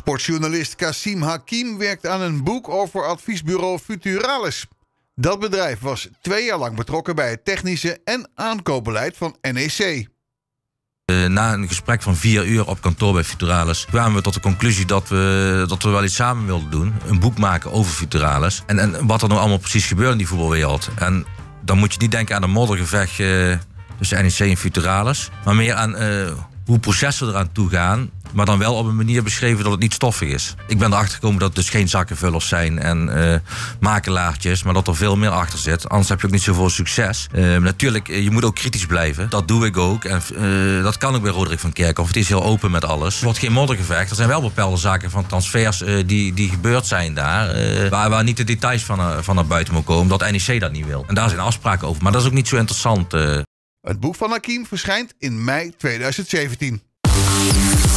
Sportjournalist Kassim Hakim werkt aan een boek over adviesbureau Futuralis. Dat bedrijf was twee jaar lang betrokken bij het technische en aankoopbeleid van NEC. Uh, na een gesprek van vier uur op kantoor bij Futuralis kwamen we tot de conclusie dat we, dat we wel iets samen wilden doen. Een boek maken over Futuralis. En, en wat er nou allemaal precies gebeurt in die voetbalwereld. En dan moet je niet denken aan een moddergevecht uh, tussen NEC en Futuralis. Maar meer aan uh, hoe processen eraan toe gaan. Maar dan wel op een manier beschreven dat het niet stoffig is. Ik ben erachter gekomen dat het dus geen zakkenvullers zijn en uh, makelaartjes. Maar dat er veel meer achter zit. Anders heb je ook niet zoveel succes. Uh, natuurlijk, je moet ook kritisch blijven. Dat doe ik ook. En uh, dat kan ook bij Roderick van Kerkhoff. Het is heel open met alles. Er wordt geen moddergevecht. Er zijn wel bepaalde zaken van transfers die, die gebeurd zijn daar. waar, waar niet de details van, van naar buiten mogen komen. Omdat NEC dat niet wil. En daar zijn afspraken over. Maar dat is ook niet zo interessant. Het boek van Hakim verschijnt in mei 2017.